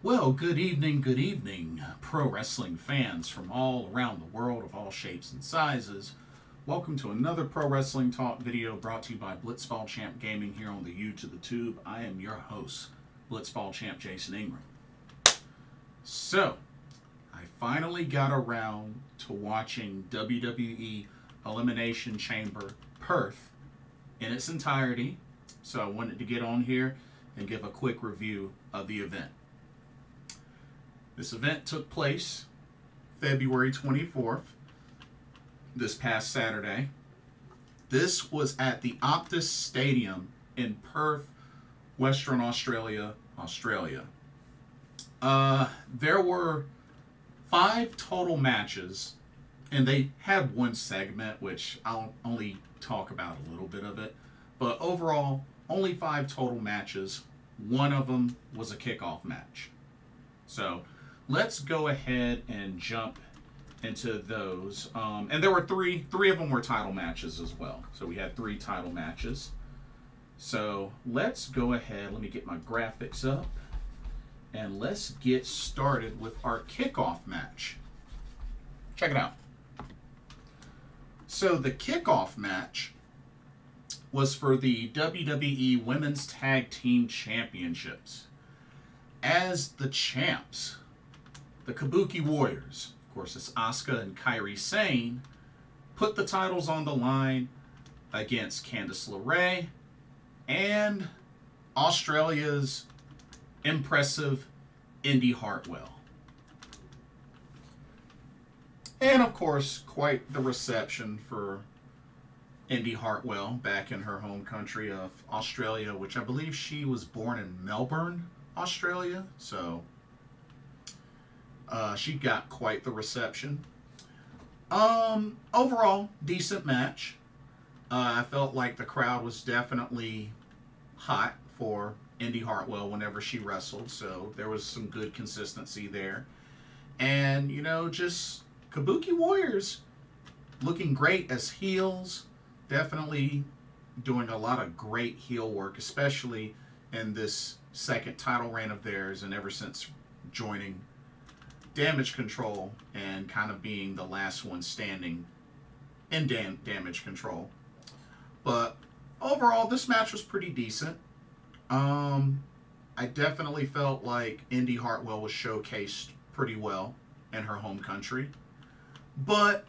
Well, good evening, good evening, pro wrestling fans from all around the world of all shapes and sizes. Welcome to another Pro Wrestling Talk video brought to you by Blitzball Champ Gaming here on the U to the Tube. I am your host, Blitzball Champ Jason Ingram. So, I finally got around to watching WWE Elimination Chamber Perth in its entirety. So I wanted to get on here and give a quick review of the event. This event took place February 24th, this past Saturday. This was at the Optus Stadium in Perth, Western Australia, Australia. Uh, there were five total matches, and they had one segment, which I'll only talk about a little bit of it. But overall, only five total matches. One of them was a kickoff match. So let's go ahead and jump into those. Um, and there were three, three of them were title matches as well. So we had three title matches. So let's go ahead. Let me get my graphics up. And let's get started with our kickoff match. Check it out. So the kickoff match was for the WWE Women's Tag Team Championships. As the champs, the Kabuki Warriors, of course, it's Asuka and Kairi Sane, put the titles on the line against Candice LeRae and Australia's impressive Indi Hartwell. And of course, quite the reception for Indi Hartwell back in her home country of Australia, which I believe she was born in Melbourne, Australia. So uh, she got quite the reception. Um, overall, decent match. Uh, I felt like the crowd was definitely hot for Indi Hartwell whenever she wrestled, so there was some good consistency there. And, you know, just Kabuki Warriors looking great as heels, definitely doing a lot of great heel work, especially in this second title reign of theirs and ever since joining damage control and kind of being the last one standing in dam- damage control. But overall, this match was pretty decent. Um, I definitely felt like Indi Hartwell was showcased pretty well in her home country. But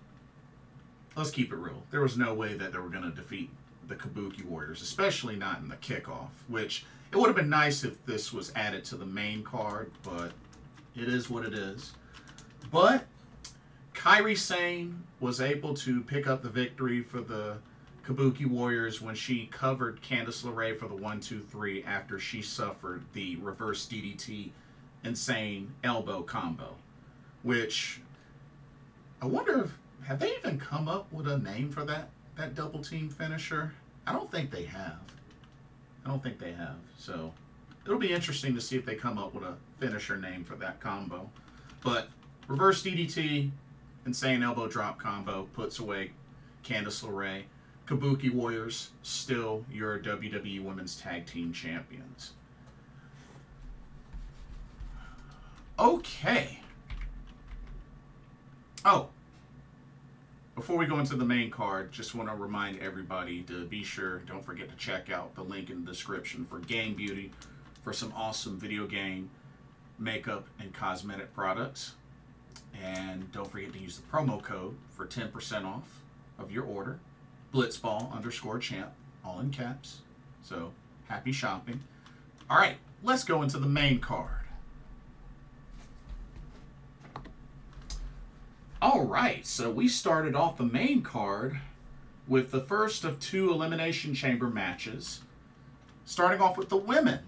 let's keep it real. There was no way that they were going to defeat the Kabuki Warriors, especially not in the kickoff, which it would have been nice if this was added to the main card, but it is what it is. But Kairi Sane was able to pick up the victory for the Kabuki Warriors when she covered Candice LeRae for the 1 2 3 after she suffered the reverse DDT insane elbow combo. Which I wonder if have they even come up with a name for that that double team finisher? I don't think they have. I don't think they have. So it'll be interesting to see if they come up with a finisher name for that combo. But reverse DDT, insane elbow drop combo puts away Candice LeRae. Kabuki Warriors still your WWE Women's Tag Team Champions. Okay. Oh, before we go into the main card, just want to remind everybody to be sure, don't forget to check out the link in the description for Game Beauty for some awesome video game makeup and cosmetic products. And don't forget to use the promo code for 10% off of your order. Blitzball underscore champ, all in caps. So happy shopping. All right, let's go into the main card. All right, so we started off the main card with the first of two Elimination Chamber matches. Starting off with the women.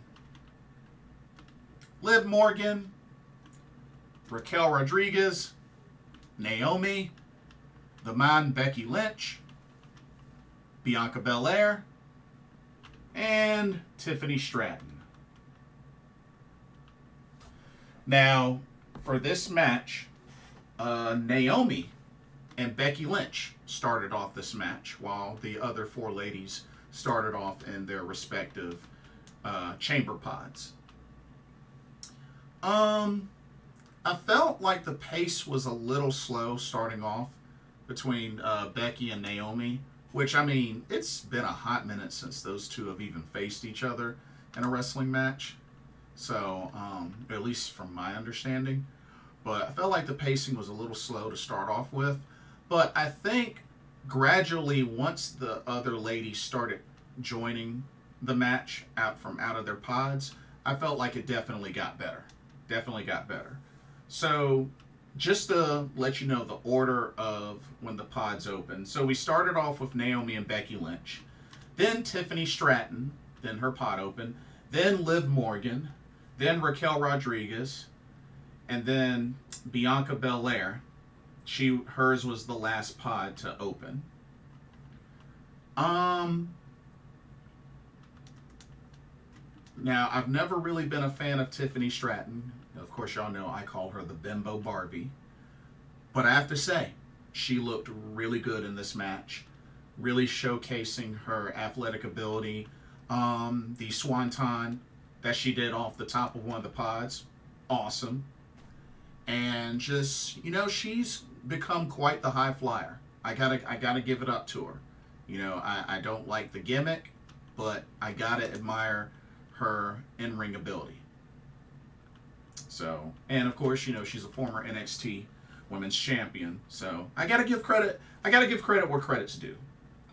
Liv Morgan, Raquel Rodriguez, Naomi, the man Becky Lynch, Bianca Belair, and Tiffany Stratton. Now, for this match, uh, Naomi and Becky Lynch started off this match, while the other four ladies started off in their respective uh, chamber pods. Um, I felt like the pace was a little slow starting off between uh, Becky and Naomi, which I mean, it's been a hot minute since those two have even faced each other in a wrestling match. So, um, at least from my understanding. But I felt like the pacing was a little slow to start off with. But I think gradually, once the other ladies started joining the match out from out of their pods, I felt like it definitely got better. Definitely got better. So, just to let you know the order of when the pods opened. So, we started off with Naomi and Becky Lynch, then Tiffany Stratton, then her pod opened, then Liv Morgan, then Raquel Rodriguez, and then Bianca Belair. She hers was the last pod to open. Um now I've never really been a fan of Tiffany Stratton. Of course y'all know I call her the bimbo Barbie. But I have to say, she looked really good in this match, really showcasing her athletic ability. Um, the swanton that she did off the top of one of the pods, awesome. And just you know, she's become quite the high flyer. I gotta I gotta give it up to her. You know, I, I don't like the gimmick, but I gotta admire her in ring ability. So, and of course, you know, she's a former NXT women's champion. So I gotta give credit. I gotta give credit where credit's due,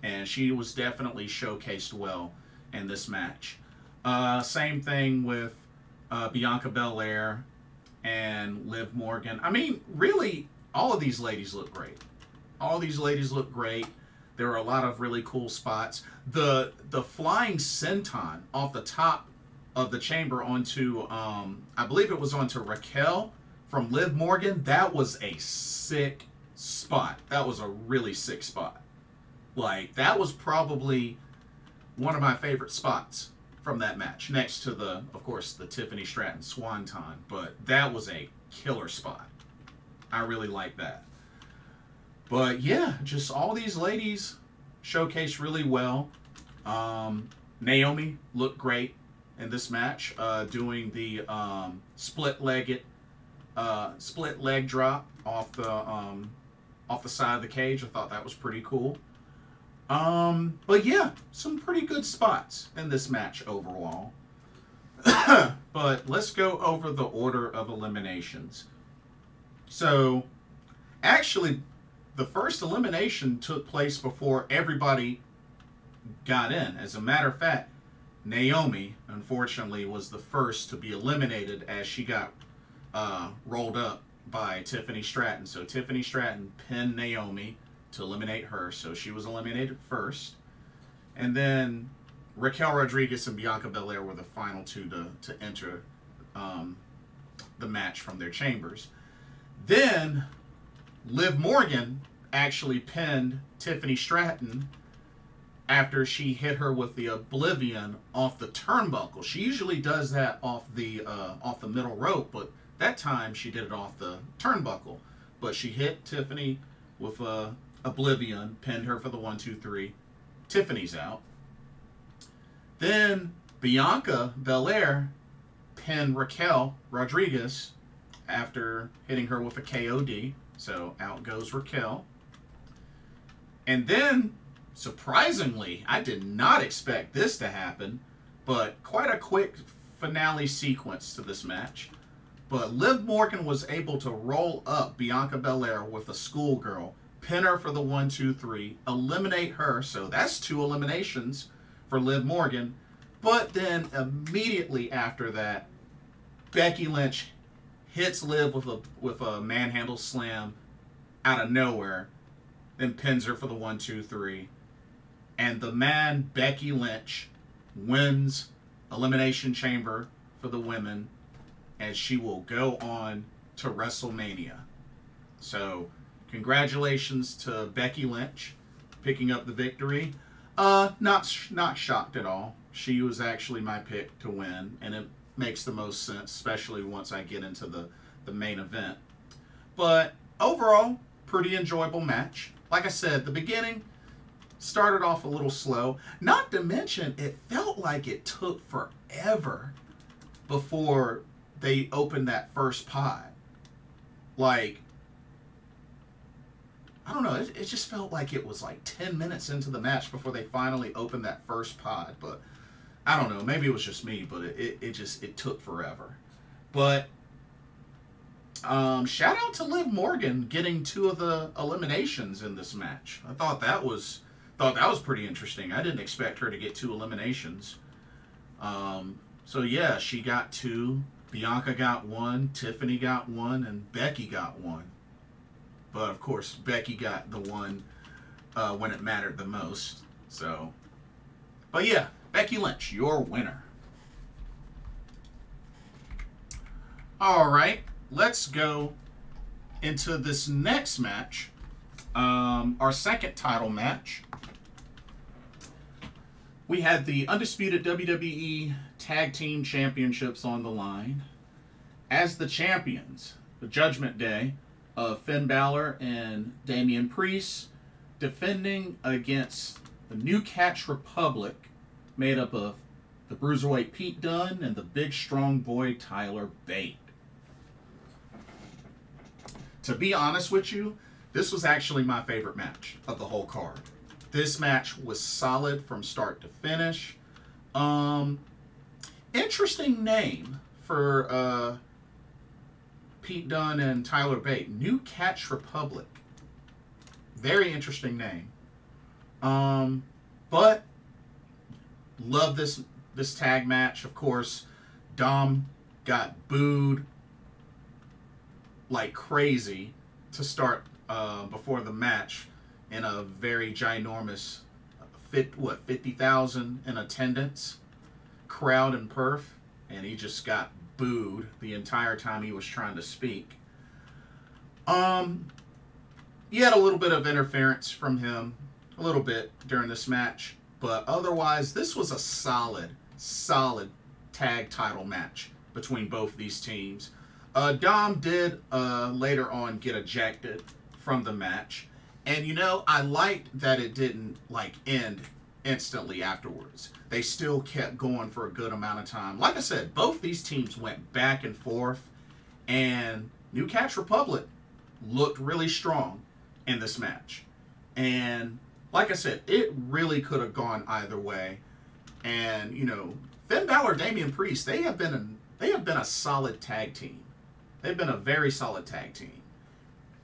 and she was definitely showcased well in this match. Uh, same thing with uh, Bianca Belair and Liv Morgan. I mean, really, all of these ladies look great. All these ladies look great. There are a lot of really cool spots. The the flying senton off the top of the chamber onto, um, I believe it was onto Raquel from Liv Morgan. That was a sick spot. That was a really sick spot. Like that was probably one of my favorite spots from that match, next to the, of course, the Tiffany Stratton Swanton. But that was a killer spot. I really like that. But yeah, just all these ladies showcased really well. Um, Naomi looked great in this match, uh, doing the um, split-legged, uh, split leg drop off the um, off the side of the cage. I thought that was pretty cool. Um, but yeah, some pretty good spots in this match overall. but let's go over the order of eliminations. So, actually, the first elimination took place before everybody got in. As a matter of fact, Naomi, unfortunately, was the first to be eliminated as she got uh, rolled up by Tiffany Stratton. So Tiffany Stratton pinned Naomi to eliminate her. So she was eliminated first. And then Raquel Rodriguez and Bianca Belair were the final two to, to enter um, the match from their chambers. Then Liv Morgan actually pinned Tiffany Stratton after she hit her with the oblivion off the turnbuckle. She usually does that off the uh, off the middle rope, but that time she did it off the turnbuckle. But she hit Tiffany with a Oblivion pinned her for the one, two, three. Tiffany's out. Then Bianca Belair pinned Raquel Rodriguez after hitting her with a KOD. So out goes Raquel. And then, surprisingly, I did not expect this to happen, but quite a quick finale sequence to this match. But Liv Morgan was able to roll up Bianca Belair with a schoolgirl pin her for the one, two, three, eliminate her. So that's two eliminations for Liv Morgan. But then immediately after that, Becky Lynch hits Liv with a with a manhandle slam out of nowhere, then pins her for the one, two, three. And the man Becky Lynch wins Elimination Chamber for the women, and she will go on to WrestleMania. So Congratulations to Becky Lynch picking up the victory. Uh, not not shocked at all. She was actually my pick to win, and it makes the most sense, especially once I get into the the main event. But overall, pretty enjoyable match. Like I said, the beginning started off a little slow. Not to mention, it felt like it took forever before they opened that first pod. Like, I don't know. It, it just felt like it was like 10 minutes into the match before they finally opened that first pod. But I don't know. Maybe it was just me, but it, it, it just it took forever. But um, shout out to Liv Morgan getting two of the eliminations in this match. I thought that was thought that was pretty interesting. I didn't expect her to get two eliminations. Um, so yeah, she got two. Bianca got one. Tiffany got one, and Becky got one. But of course, Becky got the one uh, when it mattered the most. So, but yeah, Becky Lynch, your winner. All right, let's go into this next match. Um, our second title match. We had the undisputed WWE Tag Team Championships on the line. As the champions, the Judgment Day of Finn Balor and Damian Priest defending against the New Catch Republic made up of the Bruiserweight Pete Dunne and the big strong boy Tyler Bate to be honest with you, this was actually my favorite match of the whole card. This match was solid from start to finish. Um, interesting name for uh, Pete Dunne and Tyler Bate. New Catch Republic. Very interesting name. Um, but love this this tag match. Of course, Dom got booed like crazy to start uh, before the match in a very ginormous fit what 50,000 in attendance crowd in Perth and he just got booed the entire time he was trying to speak. Um he had a little bit of interference from him a little bit during this match, but otherwise this was a solid solid tag title match between both these teams. Uh, Dom did uh, later on get ejected from the match, and you know I liked that it didn't like end instantly afterwards. They still kept going for a good amount of time. Like I said, both these teams went back and forth, and New Catch Republic looked really strong in this match. And like I said, it really could have gone either way. And you know, Finn Balor, Damian Priest, they have been a, they have been a solid tag team. They've been a very solid tag team.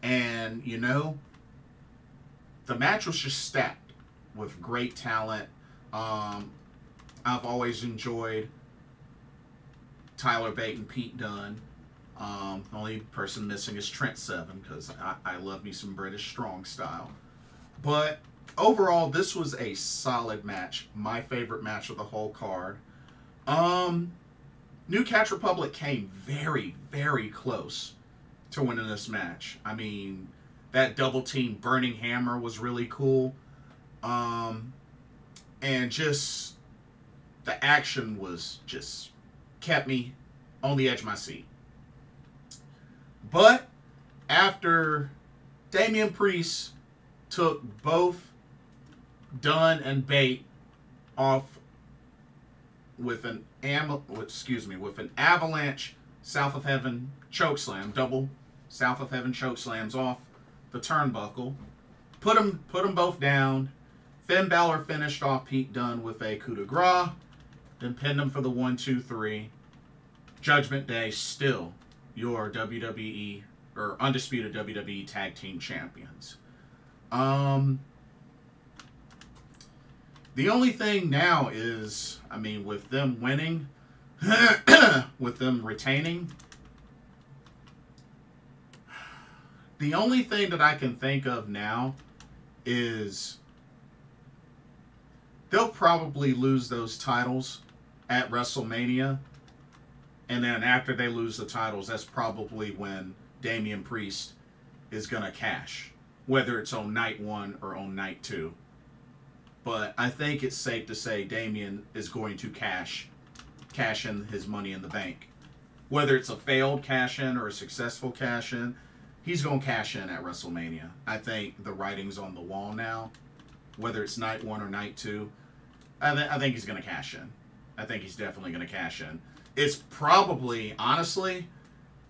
And, you know, the match was just stacked with great talent. Um, I've always enjoyed Tyler Bate and Pete Dunne. Um, the only person missing is Trent Seven because I, I love me some British strong style. But overall, this was a solid match. My favorite match of the whole card. Um, New Catch Republic came very, very close to winning this match. I mean, that double team burning hammer was really cool. Um, and just the action was just kept me on the edge of my seat. But after Damian Priest took both Dunne and Bate off with an am excuse me with an avalanche south of heaven choke slam double south of heaven choke slams off the turnbuckle put them put them both down. Finn Balor finished off Pete Dunne with a coup de grace then pinned him for the one two three. Judgment Day still your WWE or undisputed WWE tag team champions. Um the only thing now is, I mean, with them winning, with them retaining, the only thing that I can think of now is they'll probably lose those titles at WrestleMania. And then after they lose the titles, that's probably when Damian Priest is going to cash, whether it's on night one or on night two. But I think it's safe to say Damian is going to cash cash in his money in the bank. Whether it's a failed cash in or a successful cash in, he's going to cash in at WrestleMania. I think the writing's on the wall now. Whether it's night one or night two, I, th- I think he's going to cash in. I think he's definitely going to cash in. it's probably, honestly,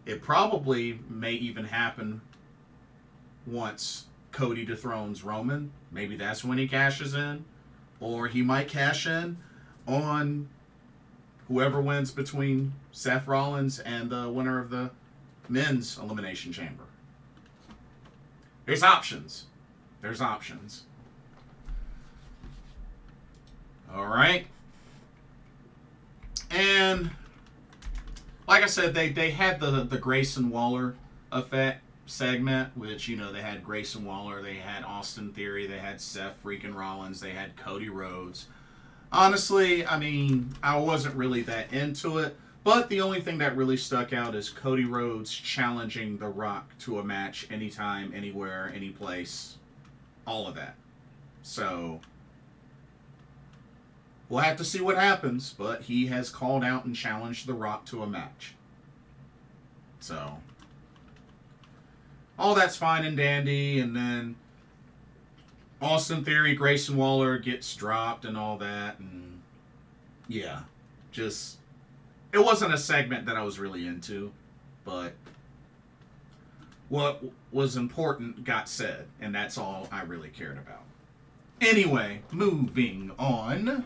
it probably may even happen once Cody dethrones Roman. Maybe that's when he cashes in. Or he might cash in on whoever wins between Seth Rollins and the winner of the men's elimination chamber. There's options. There's options. All right. And like I said, they, they had the, the Grayson Waller effect segment, which, you know, they had Grayson Waller, they had Austin Theory, they had Seth freaking Rollins, they had Cody Rhodes. Honestly, I mean, I wasn't really that into it. But the only thing that really stuck out is Cody Rhodes challenging The Rock to a match anytime, anywhere, any place. All of that. So, we'll have to see what happens, but he has called out and challenged The Rock to a match. So, all that's fine and dandy, and then Austin Theory, Grayson Waller gets dropped and all that, and yeah, just it wasn't a segment that I was really into, but what was important got said, and that's all I really cared about. Anyway, moving on.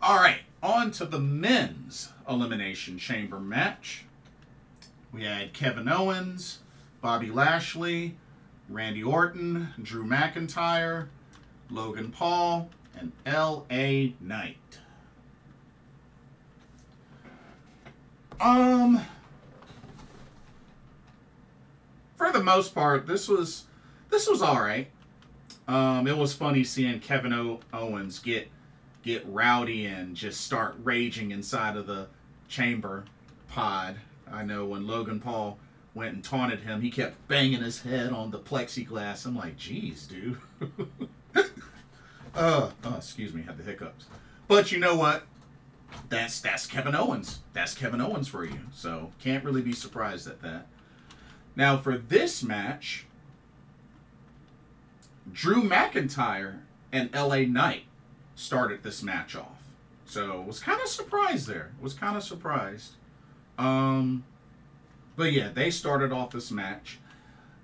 All right, on to the men's Elimination Chamber match. We had Kevin Owens, Bobby Lashley, Randy Orton, Drew McIntyre, Logan Paul, and L.A. Knight. Um, for the most part, this was this was all right. Um, it was funny seeing Kevin o- Owens get get rowdy and just start raging inside of the chamber pod. I know when Logan Paul went and taunted him, he kept banging his head on the plexiglass. I'm like, geez, dude. uh, oh, excuse me, had the hiccups. But you know what? That's that's Kevin Owens. That's Kevin Owens for you. So can't really be surprised at that. Now for this match, Drew McIntyre and LA Knight started this match off. So was kind of surprised there. Was kind of surprised. Um, but yeah, they started off this match,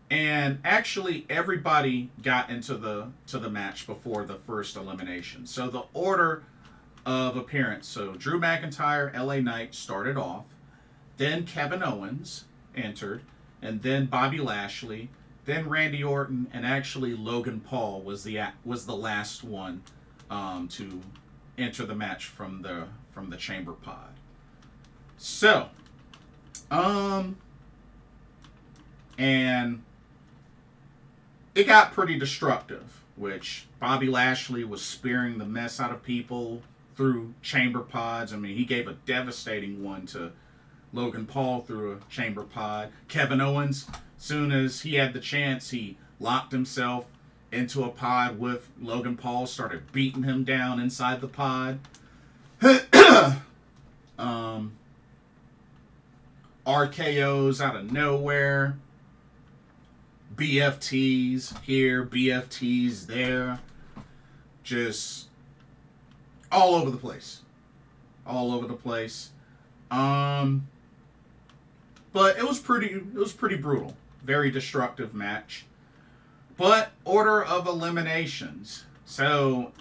and actually everybody got into the to the match before the first elimination. So the order of appearance. So Drew McIntyre, LA Knight started off, then Kevin Owens entered, and then Bobby Lashley, then Randy Orton, and actually Logan Paul was the was the last one um, to enter the match from the from the chamber pod. So, um, and it got pretty destructive, which Bobby Lashley was spearing the mess out of people through chamber pods. I mean, he gave a devastating one to Logan Paul through a chamber pod. Kevin Owens, soon as he had the chance, he locked himself into a pod with Logan Paul, started beating him down inside the pod. um, RKO's out of nowhere. BFTs here, BFTs there. Just all over the place. All over the place. Um but it was pretty it was pretty brutal. Very destructive match. But order of eliminations. So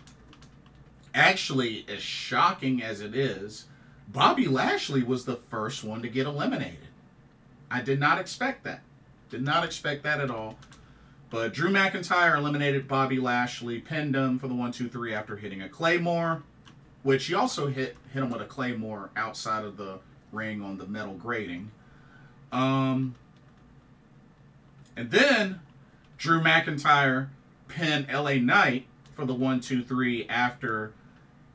actually as shocking as it is, Bobby Lashley was the first one to get eliminated. I did not expect that. Did not expect that at all. But Drew McIntyre eliminated Bobby Lashley, pinned him for the one, two, three after hitting a Claymore, which he also hit hit him with a Claymore outside of the ring on the metal grating. Um, and then Drew McIntyre pinned LA Knight for the one, two, three after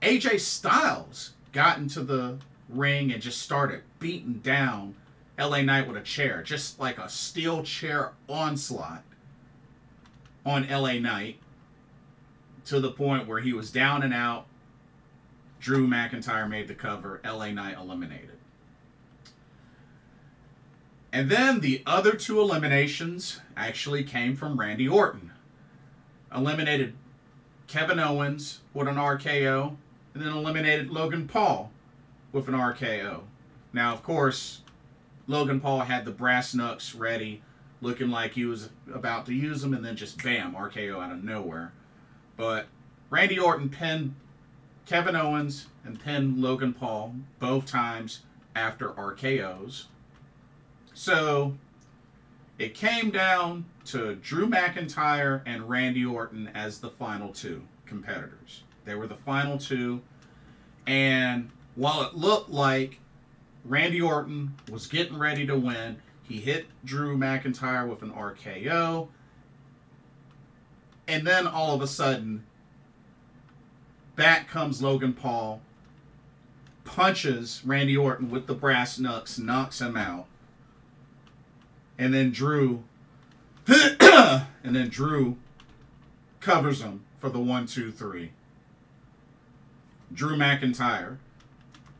AJ Styles got into the ring and just started beating down LA Knight with a chair, just like a steel chair onslaught on LA Knight to the point where he was down and out. Drew McIntyre made the cover, LA Knight eliminated. And then the other two eliminations actually came from Randy Orton. Eliminated Kevin Owens with an RKO and then eliminated Logan Paul with an RKO. Now, of course, Logan Paul had the brass knucks ready, looking like he was about to use them, and then just bam, RKO out of nowhere. But Randy Orton pinned Kevin Owens and pinned Logan Paul both times after RKOs. So it came down to Drew McIntyre and Randy Orton as the final two competitors. They were the final two. And while it looked like Randy Orton was getting ready to win, he hit Drew McIntyre with an RKO. And then all of a sudden, back comes Logan Paul, punches Randy Orton with the brass knucks, knocks him out. And then Drew and then Drew covers him for the one, two, three. Drew McIntyre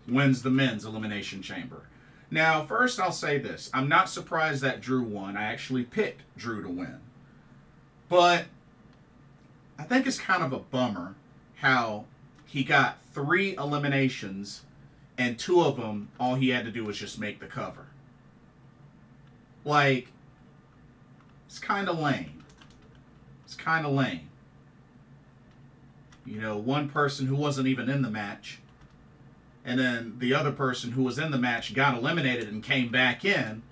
wins the men's elimination chamber. Now, first I'll say this. I'm not surprised that Drew won. I actually picked Drew to win. But I think it's kind of a bummer how he got three eliminations and two of them, all he had to do was just make the cover. Like, it's kind of lame. It's kind of lame. You know, one person who wasn't even in the match, and then the other person who was in the match got eliminated and came back in,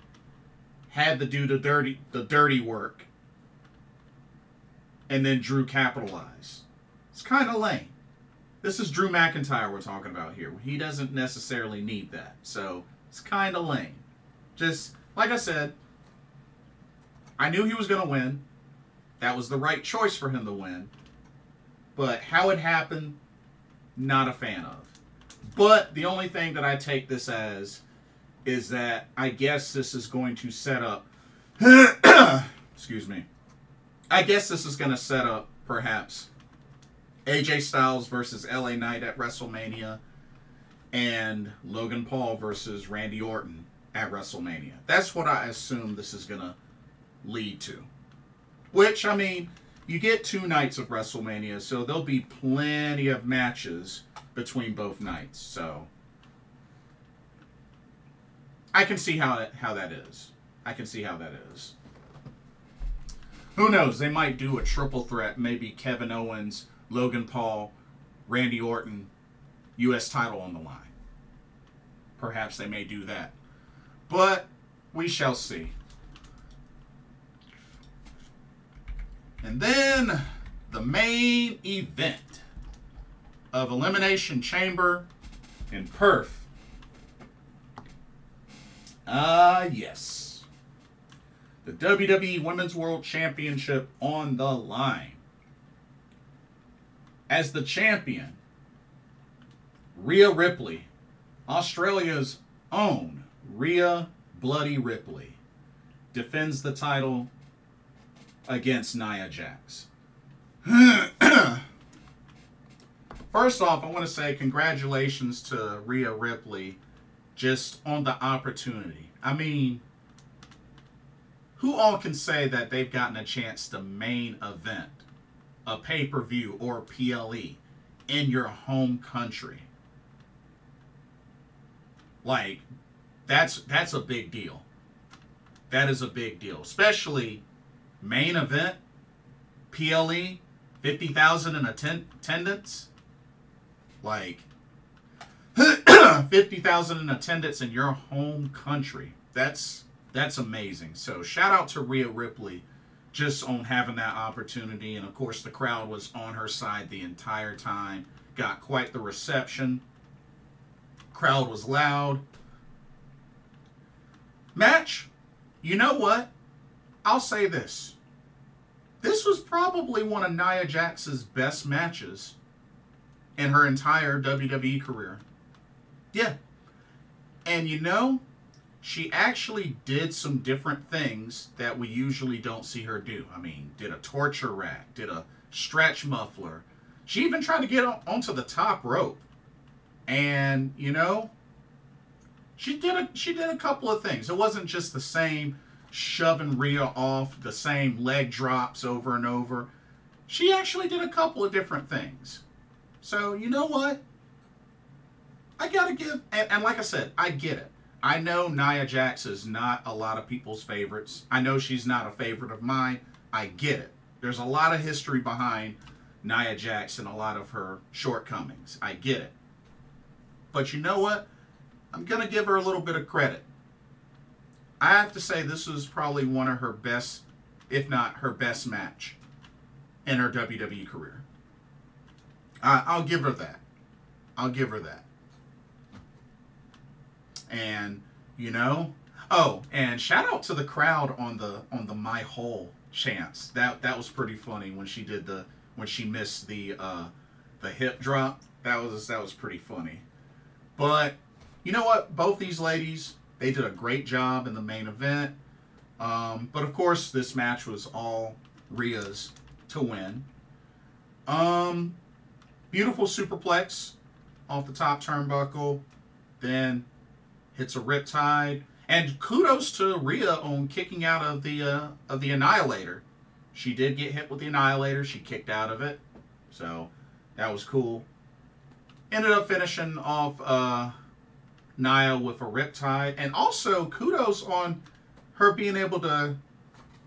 had to do the dirty the dirty work, and then Drew capitalized. It's kind of lame. This is Drew McIntyre we're talking about here. He doesn't necessarily need that. So it's kind of lame. Just like I said, I knew he was going to win. That was the right choice for him to win. But how it happened, not a fan of. But the only thing that I take this as is that I guess this is going to set up. excuse me. I guess this is going to set up, perhaps, AJ Styles versus LA Knight at WrestleMania and Logan Paul versus Randy Orton at WrestleMania. That's what I assume this is going to lead to. Which, I mean, you get two nights of WrestleMania, so there'll be plenty of matches between both nights. So I can see how that, how that is. I can see how that is. Who knows? They might do a triple threat. Maybe Kevin Owens, Logan Paul, Randy Orton, U.S. title on the line. Perhaps they may do that. But we shall see. And then the main event of Elimination Chamber in Perth. Ah, uh, yes. The WWE Women's World Championship on the line. As the champion, Rhea Ripley, Australia's own Rhea Bloody Ripley, defends the title against Nia Jax. First off, I want to say congratulations to Rhea Ripley just on the opportunity. I mean, who all can say that they've gotten a chance to main event a pay-per-view or PLE in your home country? Like that's that's a big deal. That is a big deal, especially main event, PLE, 50,000 in attendance. Like, 50,000 in attendance in your home country. That's that's amazing. So shout out to Rhea Ripley just on having that opportunity. And of course, the crowd was on her side the entire time. Got quite the reception. Crowd was loud. Match, you know what? I'll say this. This was probably one of Nia Jax's best matches in her entire WWE career. Yeah. And you know, she actually did some different things that we usually don't see her do. I mean, did a torture rack, did a stretch muffler. She even tried to get onto the top rope. And, you know, she did a she did a couple of things. It wasn't just the same shoving Rhea off the same leg drops over and over. She actually did a couple of different things. So, you know what? I gotta give, and, and like I said, I get it. I know Nia Jax is not a lot of people's favorites. I know she's not a favorite of mine. I get it. There's a lot of history behind Nia Jax and a lot of her shortcomings. I get it. But you know what? I'm going to give her a little bit of credit. I have to say this was probably one of her best, if not her best match in her WWE career. I'll give her that. I'll give her that. And you know, oh, and shout out to the crowd on the on the my hole chance. That that was pretty funny when she did the when she missed the uh the hip drop. That was that was pretty funny. But you know what? Both these ladies, they did a great job in the main event. Um, but of course, this match was all Rhea's to win. Um, beautiful superplex off the top turnbuckle. Then hits a riptide. And kudos to Rhea on kicking out of the uh, of the Annihilator. She did get hit with the Annihilator. She kicked out of it. So that was cool. Ended up finishing off uh, Nia with a riptide. And also kudos on her being able to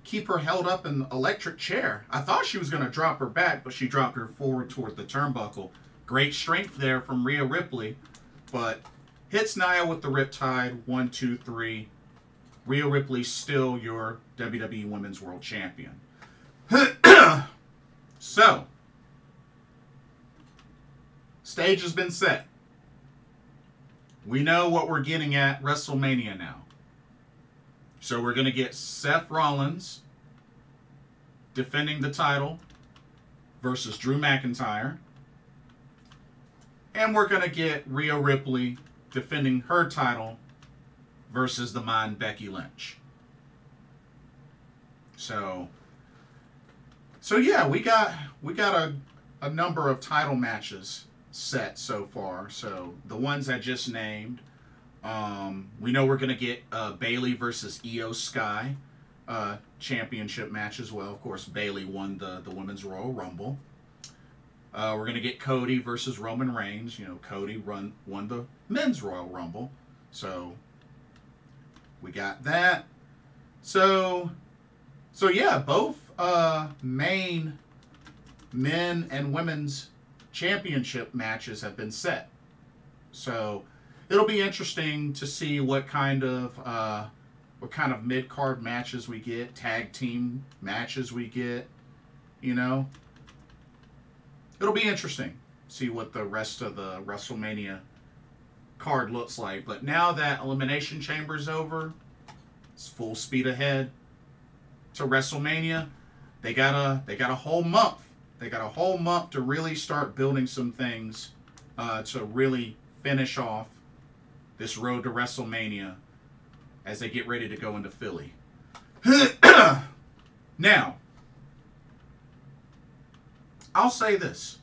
keep her held up in the electric chair. I thought she was going to drop her back, but she dropped her forward toward the turnbuckle. Great strength there from Rhea Ripley. But Hits Nia with the Riptide. One, two, three. Rhea Ripley still your WWE Women's World Champion. so, stage has been set. We know what we're getting at WrestleMania now. So we're going to get Seth Rollins defending the title versus Drew McIntyre. And we're going to get Rhea Ripley defending her title versus the mind Becky Lynch. So so yeah, we got we got a a number of title matches set so far. So the ones I just named, um, we know we're gonna get uh, Bayley versus Iyo Sky uh, championship match as well. Of course, Bayley won the the women's Royal Rumble. Uh, we're going to get Cody versus Roman Reigns. You know, Cody run won the men's Royal Rumble. So we got that. So so yeah, both uh, main men and women's championship matches have been set. So it'll be interesting to see what kind of uh, what kind of mid card matches we get, tag team matches we get, you know it'll be interesting. See what the rest of the WrestleMania card looks like. But now that Elimination Chamber's over, it's full speed ahead to WrestleMania. They got a they got a whole month. They got a whole month to really start building some things uh, to really finish off this road to WrestleMania as they get ready to go into Philly. now, I'll say this.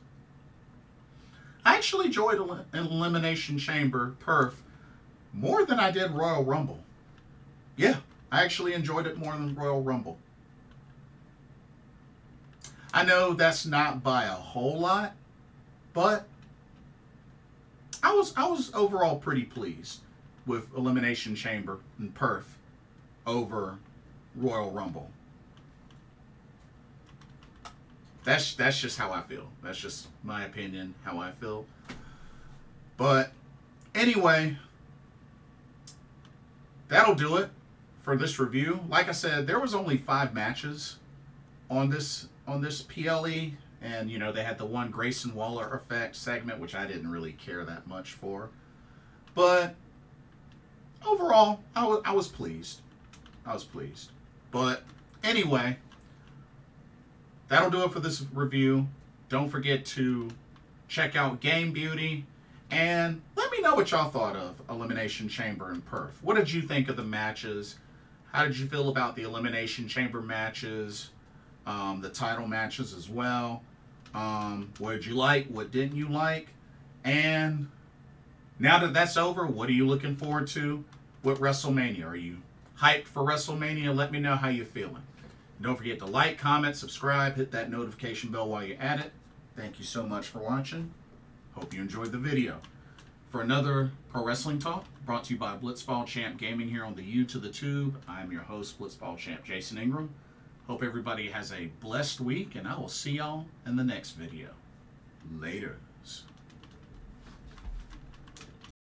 I actually enjoyed an Elimination Chamber Perf more than I did Royal Rumble. Yeah, I actually enjoyed it more than Royal Rumble. I know that's not by a whole lot, but I was I was overall pretty pleased with Elimination Chamber and Perf over Royal Rumble. That's that's just how I feel. That's just my opinion, how I feel. But anyway, that'll do it for this review. Like I said, there was only five matches on this on this PLE, and you know they had the one Grayson Waller effect segment, which I didn't really care that much for. But overall, I I was pleased. I was pleased. But anyway, that'll do it for this review. Don't forget to check out Game Beauty and let me know what y'all thought of Elimination Chamber and Perf. What did you think of the matches? How did you feel about the Elimination Chamber matches? Um, the title matches as well. Um, what did you like? What didn't you like? And now that that's over, what are you looking forward to with WrestleMania? Are you hyped for WrestleMania? Let me know how you're feeling. Don't forget to like, comment, subscribe, hit that notification bell while you're at it. Thank you so much for watching. Hope you enjoyed the video. For another Pro Wrestling Talk, brought to you by Blitzball Champ Gaming here on the U to the Tube. I'm your host, Blitzball Champ Jason Ingram. Hope everybody has a blessed week, and I will see y'all in the next video. Later.